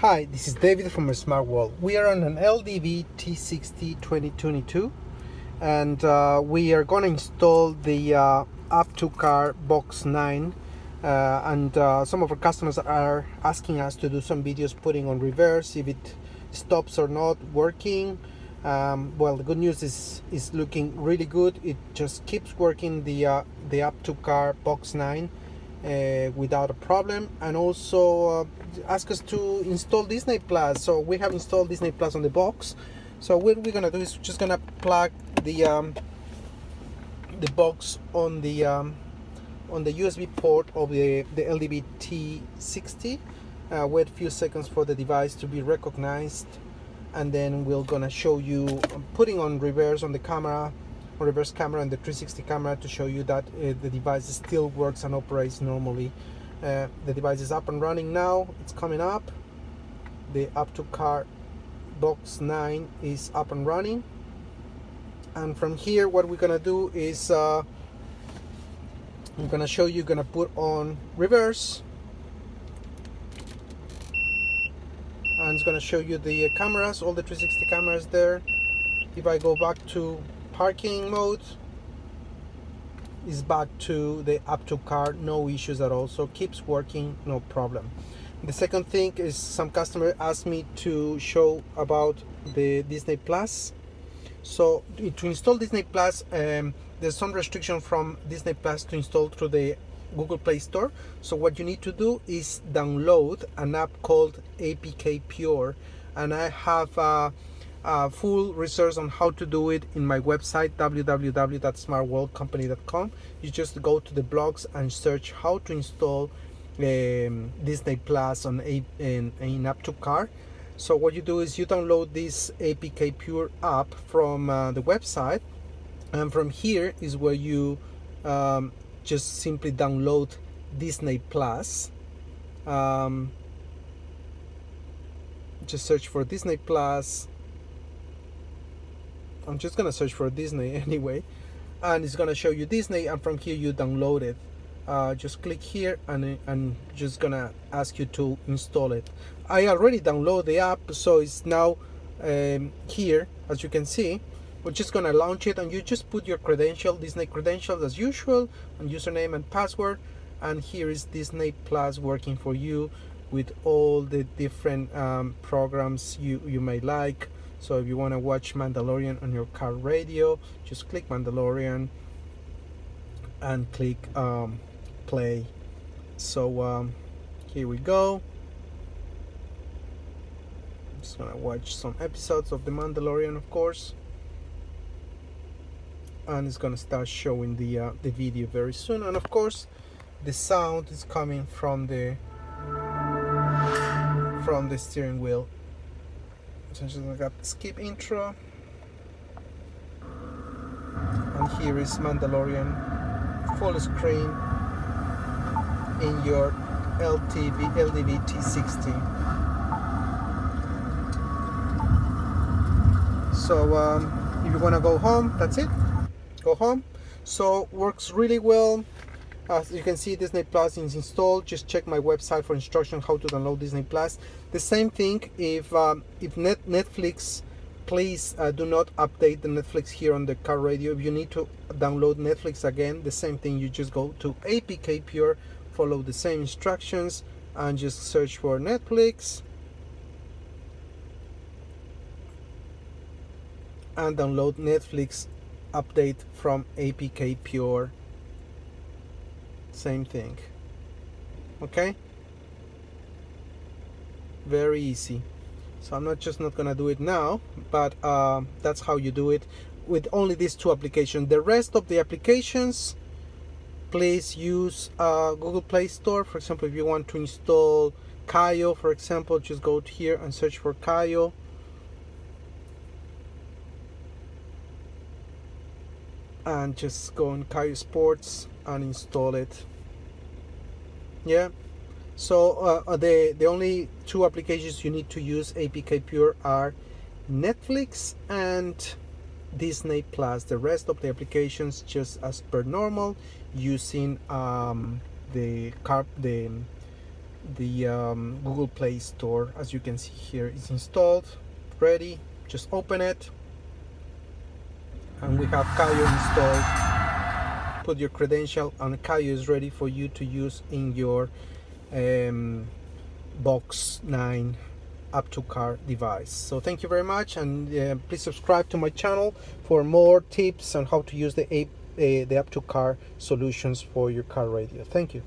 Hi, this is David from Smart World. We are on an LDV T60 2022 and uh, we are going to install the uh, App2Car Box 9 uh, and uh, some of our customers are asking us to do some videos putting on reverse if it stops or not working. Um, well, the good news is is looking really good. It just keeps working the uh, the App2Car Box 9 uh, without a problem. And also uh, ask us to install Disney Plus. So we have installed Disney Plus on the box. So what we're gonna do is just gonna plug the um, the box on the um, on the USB port of the, the LDV T60 uh, wait a few seconds for the device to be recognized. And then we're gonna show you putting on reverse on the camera reverse camera and the 360 camera to show you that uh, the device still works and operates normally. Uh, the device is up and running now. It's coming up. The App2Car Box 9 is up and running. And from here, what we're gonna do is uh, I'm gonna show you. Gonna put on reverse. And it's gonna show you the cameras, all the 360 cameras there. If I go back to parking mode is back to the App2Car no issues at all so keeps working no problem. The second thing is some customer asked me to show about the disney plus. So to install disney plus um, there's some restriction from disney plus to install through the google play store. So what you need to do is download an app called apk pure and i have uh, uh, full research on how to do it in my website www.smartworldcompany.com you just go to the blogs and search how to install um, Disney Plus on a, in, in App2Car so what you do is you download this APK Pure app from uh, the website and from here is where you um, just simply download Disney Plus. Um, just search for Disney Plus I'm just gonna search for Disney anyway and it's gonna show you Disney and from here you download it. Uh, just click here and and just gonna ask you to install it. I already download the app so it's now um, here as you can see. We're just gonna launch it and you just put your credential Disney credentials as usual and username and password and here is Disney Plus working for you with all the different um, programs you you may like so if you want to watch Mandalorian on your car radio just click Mandalorian and click um, play. So um, here we go. I'm just gonna watch some episodes of the Mandalorian of course. And it's gonna start showing the uh, the video very soon. And of course the sound is coming from the from the steering wheel essentially I got skip intro. And here is Mandalorian full screen in your LTV LDV T60 so um, if you want to go home that's it. Go home. So works really well as you can see Disney Plus is installed. Just check my website for instruction how to download Disney Plus. The same thing if um, if net Netflix please uh, do not update the Netflix here on the car radio. If you need to download Netflix again the same thing. You just go to APK Pure follow the same instructions and just search for Netflix. And download Netflix update from APK Pure same thing. Okay? Very easy. So I'm not just not gonna do it now but uh, that's how you do it with only these two applications. The rest of the applications please use uh, Google Play Store. For example if you want to install Kayo for example just go here and search for Kayo and just go on Kayo Sports and install it. Yeah. So uh, uh, the the only two applications you need to use APK Pure are Netflix and Disney Plus. The rest of the applications just as per normal using um, the car the the um, Google Play Store. As you can see here is installed ready just open it and we have Kayo installed. Put your credential and Kayo is ready for you to use in your um, box 9 App2Car device. So thank you very much and uh, please subscribe to my channel for more tips on how to use the, uh, the App2Car solutions for your car radio. Thank you